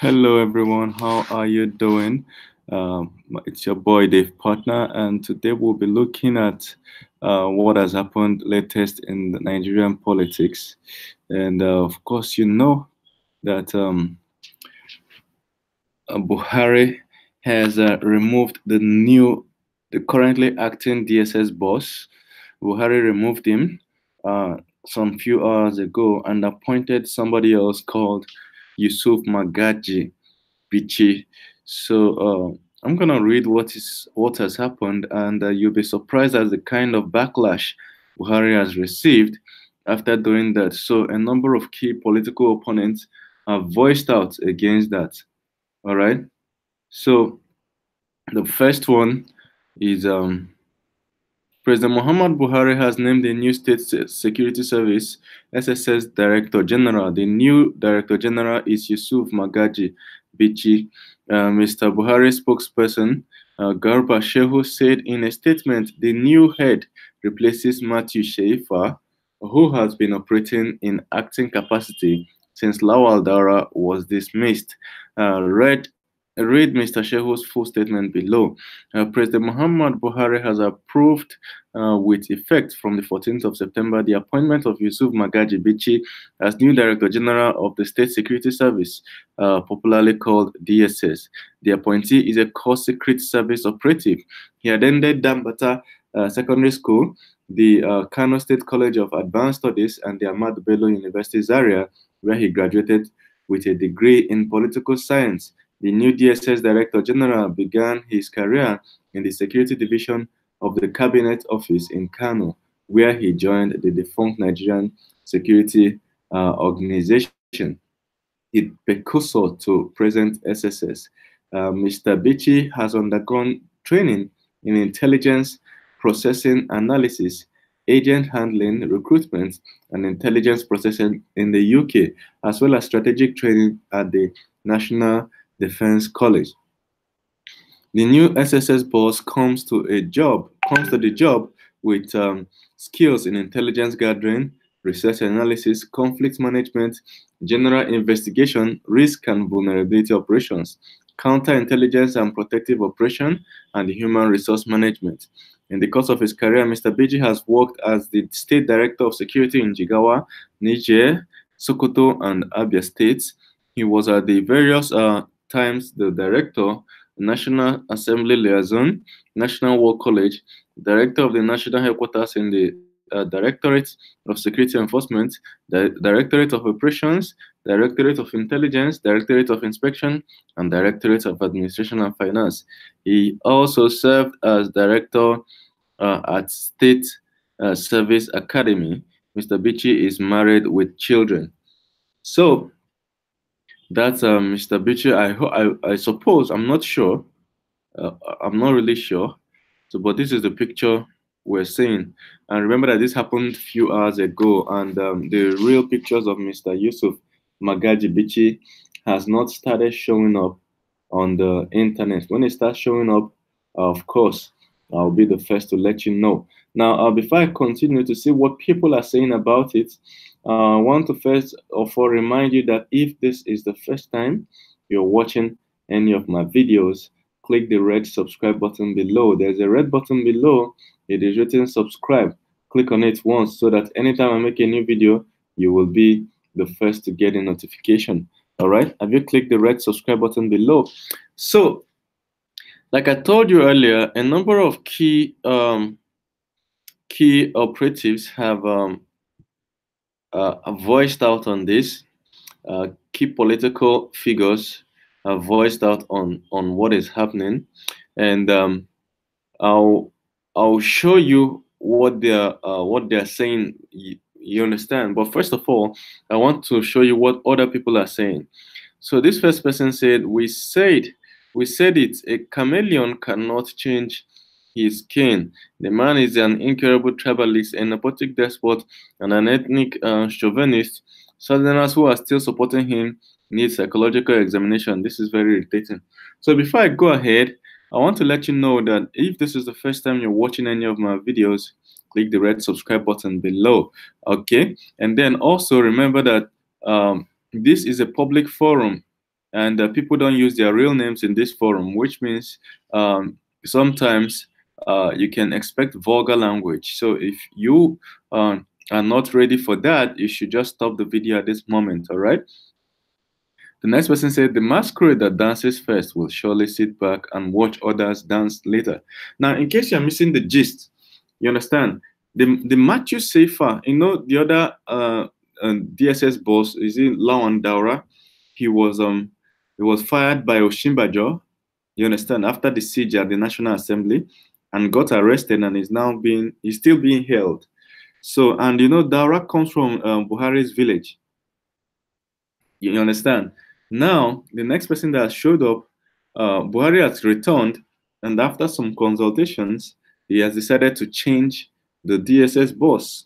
Hello, everyone. How are you doing? Um, it's your boy Dave Partner, and today we'll be looking at uh, what has happened latest in Nigerian politics. And uh, of course, you know that um, uh, Buhari has uh, removed the new, the currently acting DSS boss. Buhari removed him uh, some few hours ago and appointed somebody else called Yusuf Magaji Bichi. So uh, I'm gonna read what is what has happened, and uh, you'll be surprised at the kind of backlash Buhari has received after doing that. So a number of key political opponents have voiced out against that. All right. So the first one is um, President Muhammad Buhari has named the new State Security Service SSS Director General. The new Director General is Yusuf Magaji Bichi. Uh, Mr. Buhari spokesperson uh, Garba Shehu said in a statement the new head replaces Matthew Seiyefa, who has been operating in acting capacity since Lawal Daura was dismissed. Uh, read read Mr. Shehu's full statement below. Uh, President Muhammad Buhari has approved uh, with effect from the 14th of September the appointment of Yusuf Magaji Bichi as new Director General of the State Security Service, uh, popularly called DSS. The appointee is a core secret service operative. He attended Danbatta uh, Secondary School, the uh, Kano State College of Advanced Studies, and the Ahmad Bello University Zaria, where he graduated with a degree in political science the new DSS Director General began his career in the Security Division of the Cabinet Office in Kano, where he joined the defunct Nigerian Security uh, Organization, it precursor to present SSS. Uh, Mr. Bichi has undergone training in intelligence processing analysis, agent handling, recruitment, and intelligence processing in the UK, as well as strategic training at the National Defense College. The new SSS boss comes to a job, comes to the job with um, skills in intelligence gathering, research analysis, conflict management, general investigation, risk and vulnerability operations, counterintelligence and protective operation, and human resource management. In the course of his career, Mr. Bichi has worked as the State Director of Security in Jigawa, Niger, Sokoto, and Abia states. He was at the various uh, times the director, National Assembly Liaison, National War College, director of the national headquarters in the uh, Directorate of Security Enforcement, the Directorate of Operations, Directorate of Intelligence, Directorate of Inspection, and Directorate of Administration and Finance. He also served as director uh, at State uh, Service Academy. Mr. Bichi is married with children. So, that's uh, Mr. Bichi. I, I I suppose I'm not sure. Uh, I'm not really sure. So, but this is the picture we're seeing. And remember that this happened a few hours ago, and um, the real pictures of Mr. Yusuf Magaji Bichi has not started showing up on the internet. When it starts showing up, of course, I'll be the first to let you know. Now, uh, before I continue to see what people are saying about it, uh, I want to first of all remind you that if this is the first time you're watching any of my videos, click the red subscribe button below. There's a red button below. It is written subscribe. Click on it once so that anytime I make a new video, you will be the first to get a notification. All right. Have you clicked the red subscribe button below? So, like I told you earlier, a number of key um, key operatives have um, voiced out on this. Uh, key political figures have voiced out on on what is happening, and um, I'll I'll show you what they're uh, what they're saying. You, you understand? But first of all, I want to show you what other people are saying. So this first person said, "We said." We said it, a chameleon cannot change his skin. The man is an incurable tribalist, a nepotic despot, and an ethnic uh, chauvinist. Southerners who are still supporting him need psychological examination. This is very irritating. So before I go ahead, I want to let you know that if this is the first time you're watching any of my videos, click the red subscribe button below. Okay, and then also remember that um, this is a public forum. and uh, people don't use their real names in this forum, which means um, sometimes uh, you can expect vulgar language. So if you uh, are not ready for that, you should just stop the video at this moment, all right? The next person said, the masquerade that dances first will surely sit back and watch others dance later. Now, in case you're missing the gist, you understand, the, the Matthew Seiyefa, you know, the other uh, uh, DSS boss, is in Lawal Daura? He was um he was fired by Osinbajo, you understand, after the siege at the National Assembly and got arrested and is now being, he's still being held. So, and you know, Daura comes from um, Buhari's village. You understand? Now, the next person that showed up, uh, Buhari has returned, and after some consultations, he has decided to change the DSS boss.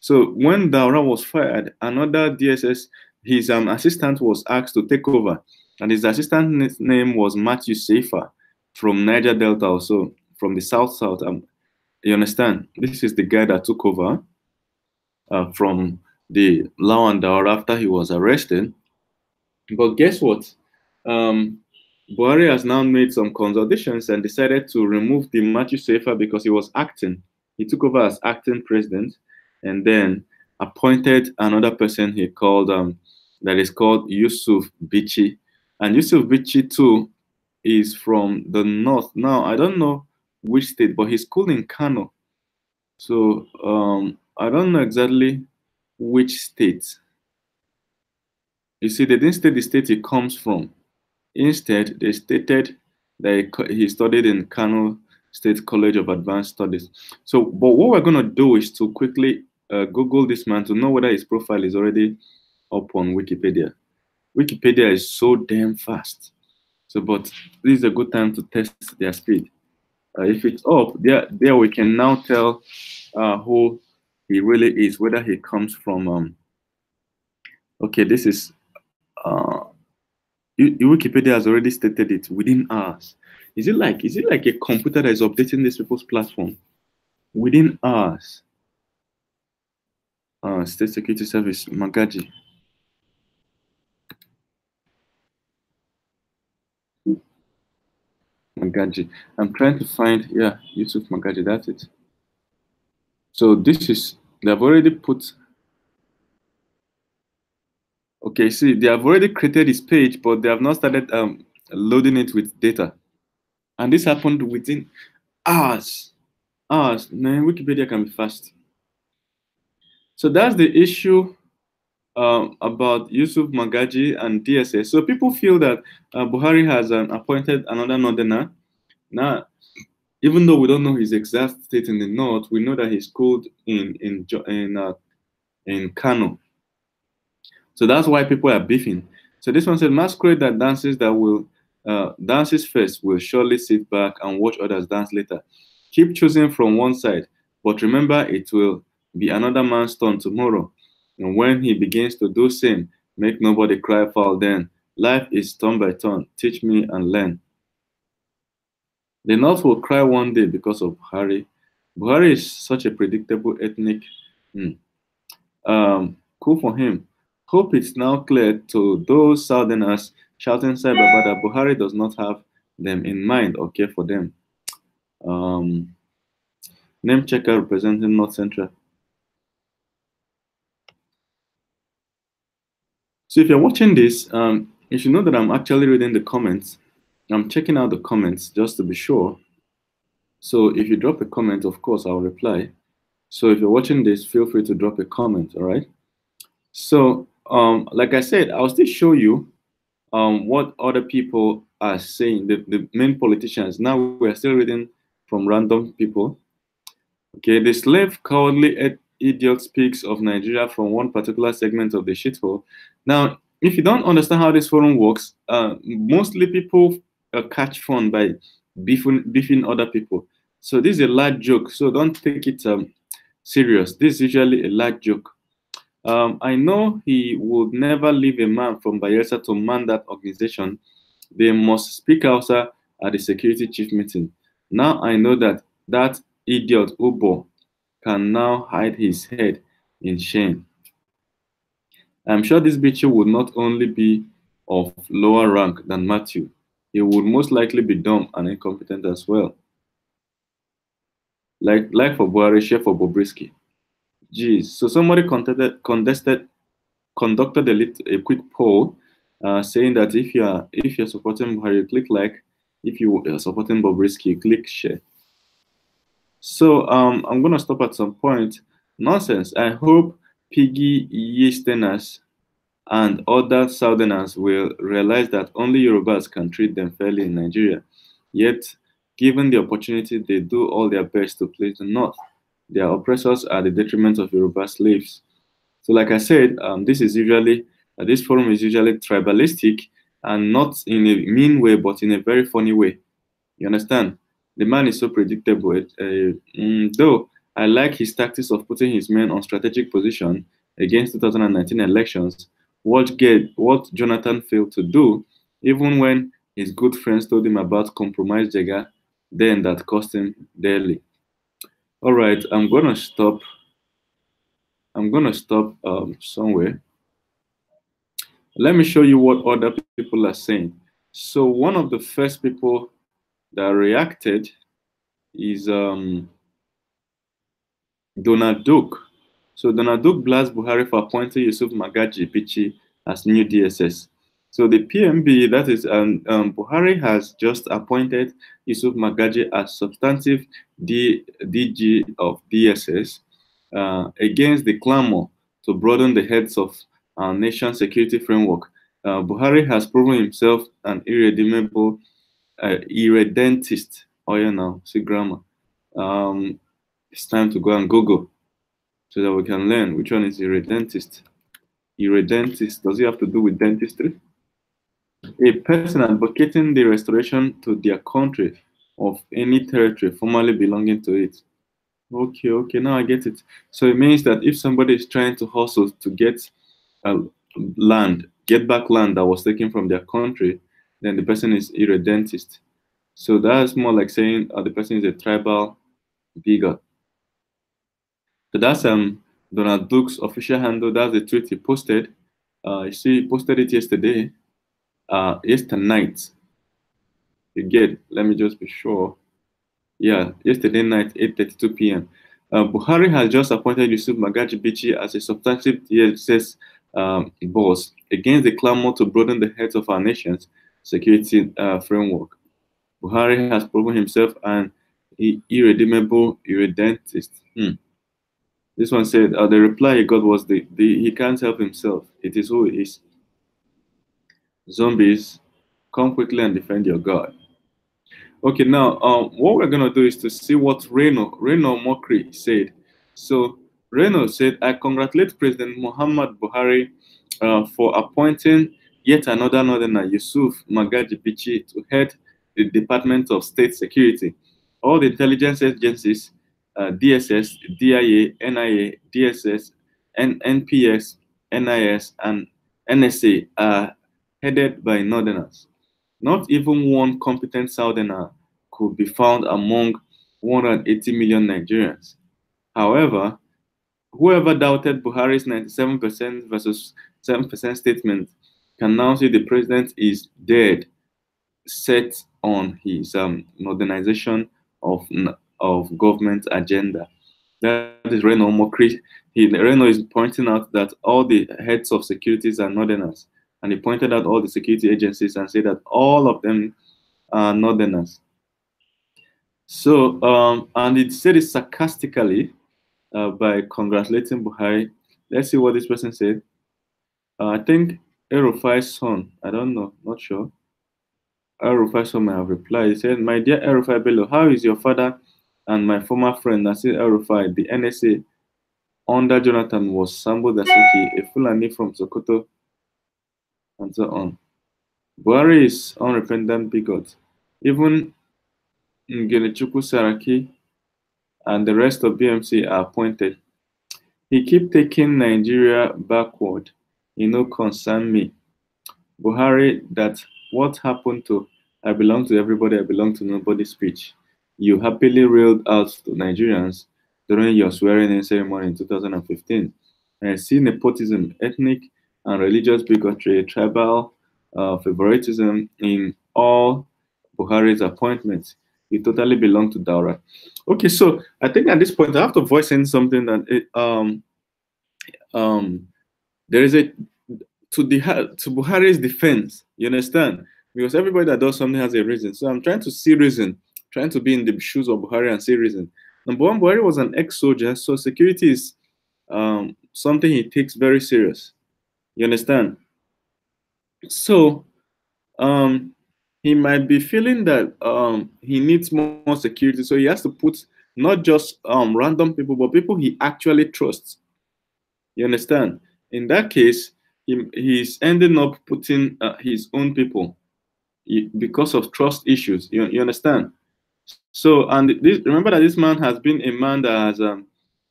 So when Daura was fired, another DSS, his um, assistant was asked to take over and his assistant's name was Matthew Seiyefa from Niger Delta, also from the South South. Um, you understand? This is the guy that took over uh, from the law Lawandar after he was arrested. But guess what? Um, Buhari has now made some consultations and decided to remove the Matthew Seiyefa because he was acting. He took over as acting president and then appointed another person he called um, that is called Yusuf Bichi and Yusuf Bichi too is from the north. Now, I don't know which state, but he's schooled in Kano. So um, I don't know exactly which state. You see, they didn't state the state he comes from. Instead, they stated that he studied in Kano State College of Advanced Studies. So, but what we're going to do is to quickly uh, Google this man to know whether his profile is already up on Wikipedia. Wikipedia is so damn fast. So, but this is a good time to test their speed. Uh, if it's up, there, there we can now tell uh, who he really is, whether he comes from. Um, okay, this is. Uh, Wikipedia has already stated it within hours. Is it like is it like a computer that is updating this people's platform within hours? Uh, State Security Service, Magaji. Magaji. I'm trying to find, yeah, Yusuf Magaji, that's it. So this is, they've already put, okay, see, they have already created this page, but they have not started um, loading it with data. And this happened within hours, hours. Now, Wikipedia can be fast. So that's the issue um, about Yusuf Magaji and DSS. So people feel that uh, Buhari has um, appointed another northerner. Now, even though we don't know his exact state in the north, we know that he's schooled in in in uh, in Kano. So that's why people are beefing. So this one said, masquerade that dances that will uh, dances first will surely sit back and watch others dance later. Keep choosing from one side, but remember it will be another man's turn tomorrow. And when he begins to do sin, make nobody cry foul then. Life is turn by turn. Teach me and learn. The North will cry one day because of Buhari. Buhari is such a predictable ethnic. Hmm. Um, cool for him. Hope it's now clear to those Southerners shouting cyber that Buhari does not have them in mind or care for them. Um, name checker representing North Central. So if you're watching this, um, you should know that I'm actually reading the comments. I'm checking out the comments just to be sure. So if you drop a comment, of course, I'll reply. So if you're watching this, feel free to drop a comment, all right? So um, like I said, I'll still show you um, what other people are saying, the, the main politicians. Now we're still reading from random people. Okay, the slave cowardly idiot speaks of Nigeria from one particular segment of the shithole now, if you don't understand how this forum works, uh, mostly people uh, catch fun by beefing, beefing other people. So this is a light joke, so don't take it um, serious. This is usually a light joke. Um, I know he would never leave a man from Bayelsa to man that organization. They must speak out at the security chief meeting. Now I know that that idiot Ubo can now hide his head in shame. I'm sure this picture would not only be of lower rank than Matthew, he would most likely be dumb and incompetent as well. Like, like for Buhari, chef for Bobrisky. Jeez. So somebody contested, contested conducted a, little, a quick poll uh, saying that if you are if you're supporting Buhari, click like. If you are supporting Bobrisky, click share. So um, I'm gonna stop at some point. Nonsense. I hope Piggy Easterners and other Southerners will realize that only Yorubas can treat them fairly in Nigeria. Yet, given the opportunity, they do all their best to please the North. Their oppressors are the detriment of Yoruba slaves. So, like I said, um, this is usually uh, this forum is usually tribalistic and not in a mean way, but in a very funny way. You understand? The man is so predictable. Uh, though I like his tactics of putting his men on strategic position against 2019 elections. What get what Jonathan failed to do, even when his good friends told him about compromise Jega, then that cost him dearly. All right, I'm gonna stop. I'm gonna stop um, somewhere. Let me show you what other people are saying. So one of the first people that reacted is um, Donald Duke. So Donald Duke Buhari for appointing Yusuf Magaji Bichi as new DSS. So the PMB, that is, um, um, Buhari has just appointed Yusuf Magaji as substantive D, DG of DSS uh, against the clamor to broaden the heads of our nation's security framework. Uh, Buhari has proven himself an irredeemable uh, irredentist. Oh, yeah, now, see grammar. Um, it's time to go and Google so that we can learn which one is irredentist. Irredentist, does it have to do with dentistry? A person advocating the restoration to their country of any territory formerly belonging to it. Okay, okay, now I get it. So it means that if somebody is trying to hustle to get uh, land, get back land that was taken from their country, then the person is irredentist. So that's more like saying uh, the person is a tribal bigot. So that's um Donald Duke's official handle. That's the tweet he posted. Uh, you see, he posted it yesterday. Uh, yesterday night. Get. Let me just be sure. Yeah, yesterday night, 8:32 p.m. Uh, Buhari has just appointed Yusuf Magaji Bichi as a substantive DSS um, boss against the clamor to broaden the heads of our nation's security uh, framework. Buhari has proven himself an irredeemable irredentist. Hmm. This one said, uh, the reply he got was, the, the, he can't help himself. It is who he is. Zombies, come quickly and defend your God. Okay, now um, what we're going to do is to see what Reno, Reno Omokri said. So Reno said, I congratulate President Muhammad Buhari uh, for appointing yet another Northerner, Yusuf Magaji Bichi, to head the Department of State Security. All the intelligence agencies uh, DSS, DIA, NIA, DSS, N NPS, NIS, and NSA are headed by Northerners. Not even one competent Southerner could be found among 180 million Nigerians. However, whoever doubted Buhari's 97% versus 7% statement can now see the president is dead set on his um, modernization of of government agenda. That is Reno Omokri. He, Reno is pointing out that all the heads of securities are northerners. And he pointed out all the security agencies and said that all of them are northerners. So, um, and it said it sarcastically uh, by congratulating Buhari. Let's see what this person said. Uh, I think El-Rufai's son, I don't know, not sure. El-Rufai's son may have replied. He said, My dear El-Rufai Bello, how is your father and my former friend Nasir El-Rufai, the NSA under Jonathan was Sambo Dasuki, a Fulani from Sokoto, and so on. Buhari is unrepentant bigot. Even Ngelechuku Saraki and the rest of BMC are appointed. He keep taking Nigeria backward. You know, concern me. Buhari, that what happened to I belong to everybody, I belong to nobody speech you happily reeled out to Nigerians during your swearing-in ceremony in 2015. I see nepotism, ethnic and religious bigotry, tribal uh, favoritism in all Buhari's appointments. He totally belonged to Daura. Okay, so I think at this point I have to voice in something that it, um um there is a to the to Buhari's defense. You understand? Because everybody that does something has a reason. So I'm trying to see reason, trying to be in the shoes of Buhari and see reason. Number one, Buhari was an ex-soldier, so security is um, something he takes very serious. You understand? So um, he might be feeling that um, he needs more, more, security, so he has to put not just um, random people, but people he actually trusts. You understand? In that case, he, he's ending up putting uh, his own people because of trust issues. You, you understand? So, and this, remember that this man has been a man that has um,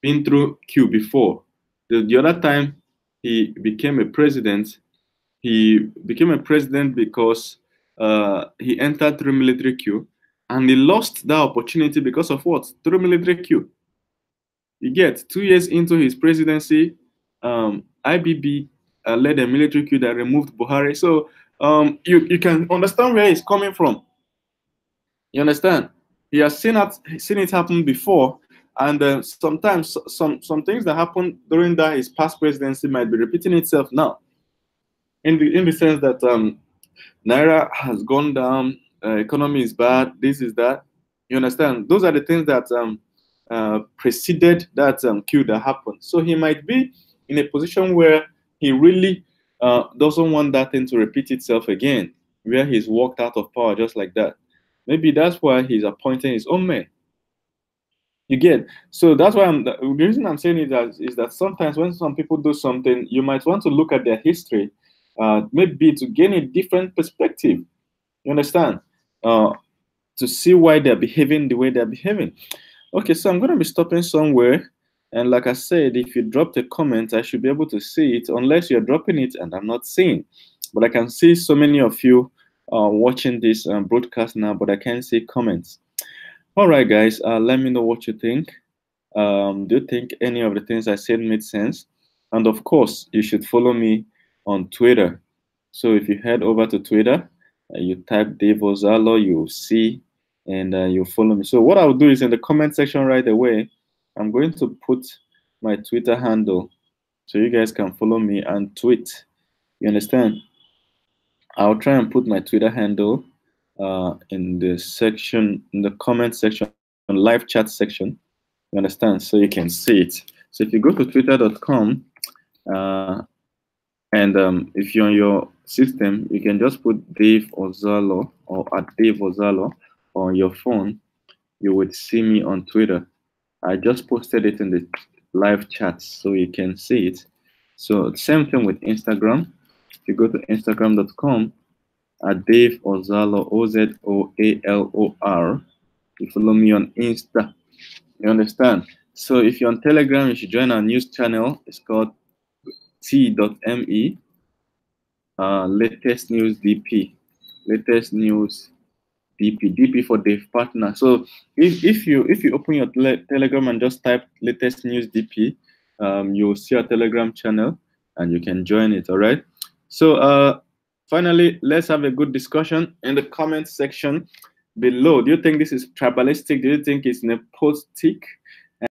been through coup before. The, the other time he became a president, he became a president because uh, he entered through military coup and he lost that opportunity because of what? Through military coup. You get two years into his presidency, um, IBB uh, led a military coup that removed Buhari. So um, you, you can understand where he's coming from. You understand? He has seen it, seen it happen before, and uh, sometimes some some things that happened during that his past presidency might be repeating itself now. In the in the sense that um, naira has gone down, uh, economy is bad, this is that. You understand? Those are the things that um, uh, preceded that um, coup that happened. So he might be in a position where he really uh, doesn't want that thing to repeat itself again, where he's walked out of power just like that. Maybe that's why he's appointing his own men. You get so that's why I'm the reason I'm saying it that is that sometimes when some people do something, you might want to look at their history, uh, maybe to gain a different perspective. You understand? Uh, to see why they're behaving the way they're behaving. Okay, so I'm gonna be stopping somewhere. And like I said, if you dropped a comment, I should be able to see it unless you're dropping it and I'm not seeing. But I can see so many of you uh, watching this um, broadcast now, but I can't see comments. All right, guys, uh, let me know what you think. Um, do you think any of the things I said made sense? And of course, you should follow me on Twitter. So if you head over to Twitter, uh, you type Dave Ozoalor, you'll see and uh, you follow me. So what I'll do is in the comment section right away, I'm going to put my Twitter handle so you guys can follow me and tweet. You understand? I'll try and put my Twitter handle uh, in the section, in the comment section, live chat section. You understand? So you can see it. So if you go to twitter.com, uh, and um, if you're on your system, you can just put Dave Ozoalor or at Dave Ozoalor on your phone. You would see me on Twitter. I just posted it in the live chat so you can see it. So same thing with Instagram. If you go to instagram.com at Dave Ozoalor, O Z O A L O R. You follow me on Insta. You understand? So if you're on Telegram, you should join our news channel. It's called t.me. Uh, latest news DP. Latest news DP. DP for Dave Partner. So if, if you if you open your tele Telegram and just type latest news DP, um, you'll see our Telegram channel and you can join it. All right. So uh, Finally, let's have a good discussion in the comment section below. Do you think this is tribalistic? Do you think it's nepotistic?